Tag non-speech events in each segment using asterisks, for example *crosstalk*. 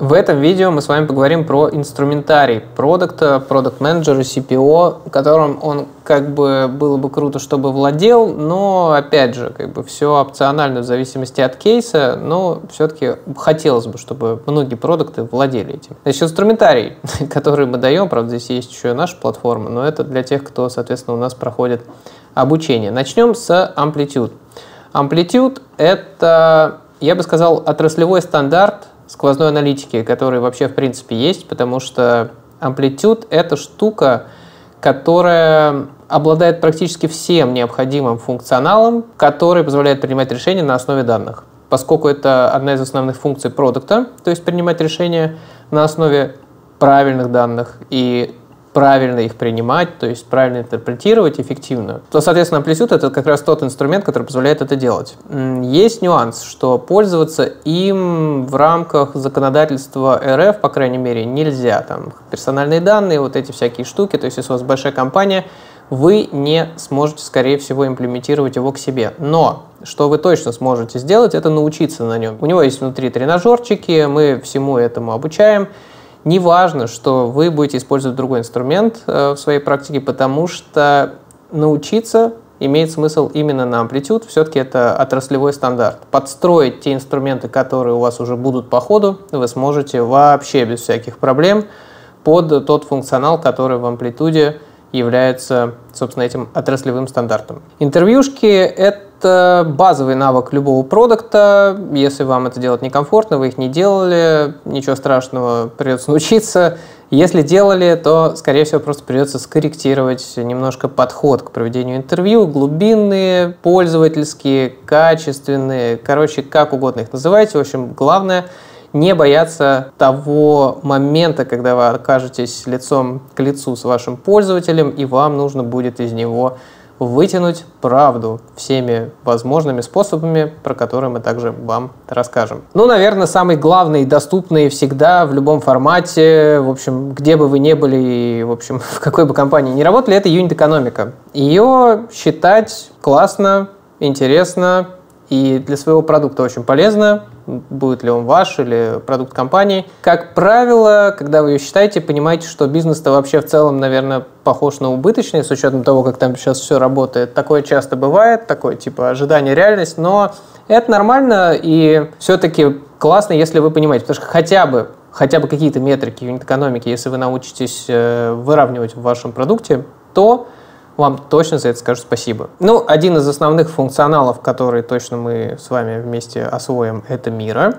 В этом видео мы с вами поговорим про инструментарий продукта, продукт менеджера CPO, которым он как бы было бы круто, чтобы владел, но опять же, как бы все опционально в зависимости от кейса, но все-таки хотелось бы, чтобы многие продукты владели этим. Значит, инструментарий, *laughs* который мы даем, правда, здесь есть еще наша платформа, но это для тех, кто, соответственно, у нас проходит обучение. Начнем с Amplitude. Amplitude — это, я бы сказал, отраслевой стандарт сквозной аналитики, который вообще в принципе есть, потому что амплитуд — это штука, которая обладает практически всем необходимым функционалом, который позволяет принимать решения на основе данных. Поскольку это одна из основных функций продукта, то есть принимать решения на основе правильных данных и правильно их принимать, то есть правильно интерпретировать эффективно, то, соответственно, Amplitude — это как раз тот инструмент, который позволяет это делать. Есть нюанс, что пользоваться им в рамках законодательства РФ, по крайней мере, нельзя. Там персональные данные, вот эти всякие штуки, то есть если у вас большая компания, вы не сможете, скорее всего, имплементировать его к себе. Но что вы точно сможете сделать, это научиться на нем. У него есть внутри тренажерчики, мы всему этому обучаем, не важно, что вы будете использовать другой инструмент э, в своей практике, потому что научиться имеет смысл именно на амплитуд. Все-таки это отраслевой стандарт. Подстроить те инструменты, которые у вас уже будут по ходу, вы сможете вообще без всяких проблем под тот функционал, который в амплитуде является, собственно, этим отраслевым стандартом. Интервьюшки — это базовый навык любого продукта. Если вам это делать некомфортно, вы их не делали, ничего страшного, придется научиться. Если делали, то, скорее всего, просто придется скорректировать немножко подход к проведению интервью. Глубинные, пользовательские, качественные, короче, как угодно их называйте. В общем, главное — не бояться того момента, когда вы окажетесь лицом к лицу с вашим пользователем, и вам нужно будет из него вытянуть правду всеми возможными способами, про которые мы также вам расскажем. Ну, наверное, самый главный, доступный всегда в любом формате, в общем, где бы вы ни были и, в общем, *laughs* в какой бы компании ни работали, это юнит-экономика. Ее считать классно, интересно, и для своего продукта очень полезно, будет ли он ваш или продукт компании. Как правило, когда вы ее считаете, понимаете, что бизнес-то вообще в целом, наверное, похож на убыточный, с учетом того, как там сейчас все работает. Такое часто бывает, такое типа ожидание реальность, но это нормально и все-таки классно, если вы понимаете, потому что хотя бы хотя бы какие-то метрики юнит-экономики, если вы научитесь э, выравнивать в вашем продукте, то вам точно за это скажут спасибо. Ну, один из основных функционалов, который точно мы с вами вместе освоим, это Мира.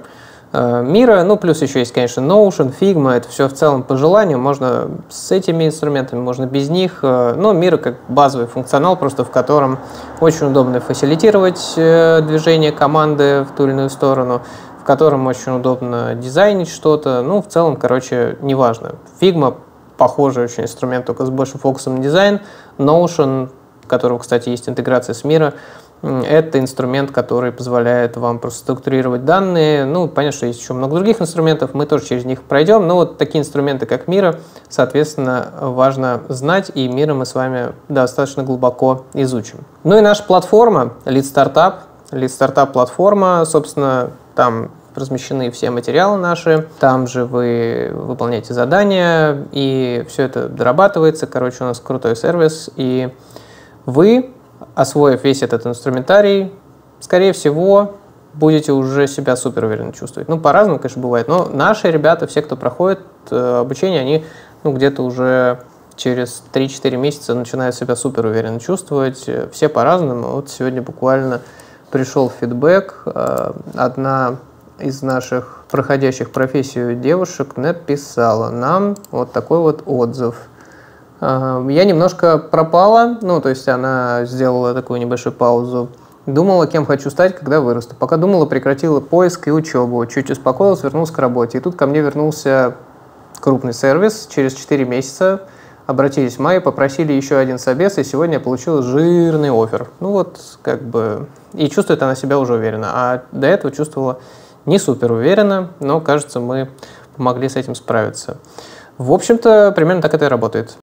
Э, Мира, ну, плюс еще есть, конечно, Notion, Figma, это все в целом по желанию, можно с этими инструментами, можно без них, э, но Мира как базовый функционал, просто в котором очень удобно фасилитировать э, движение команды в ту или иную сторону, в котором очень удобно дизайнить что-то, ну, в целом, короче, неважно. Figma похожий очень инструмент, только с большим фокусом на дизайн. Notion, у которого, кстати, есть интеграция с мира, это инструмент, который позволяет вам просто структурировать данные. Ну, понятно, что есть еще много других инструментов, мы тоже через них пройдем. Но вот такие инструменты, как Мира, соответственно, важно знать, и Мира мы с вами достаточно глубоко изучим. Ну и наша платформа Lead Startup. Lead Startup платформа, собственно, там размещены все материалы наши, там же вы выполняете задания, и все это дорабатывается. Короче, у нас крутой сервис, и вы, освоив весь этот инструментарий, скорее всего, будете уже себя супер уверенно чувствовать. Ну, по-разному, конечно, бывает, но наши ребята, все, кто проходит э, обучение, они ну, где-то уже через 3-4 месяца начинают себя супер уверенно чувствовать. Все по-разному. Вот сегодня буквально пришел фидбэк. Э, одна из наших проходящих профессию девушек написала нам вот такой вот отзыв. Я немножко пропала, ну, то есть она сделала такую небольшую паузу. Думала, кем хочу стать, когда вырасту. Пока думала, прекратила поиск и учебу. Чуть успокоилась, вернулась к работе. И тут ко мне вернулся крупный сервис через 4 месяца. Обратились в мае, попросили еще один собес, и сегодня я получила жирный офер. Ну вот, как бы... И чувствует она себя уже уверенно. А до этого чувствовала не супер уверенно, но кажется, мы помогли с этим справиться. В общем-то, примерно так это и работает.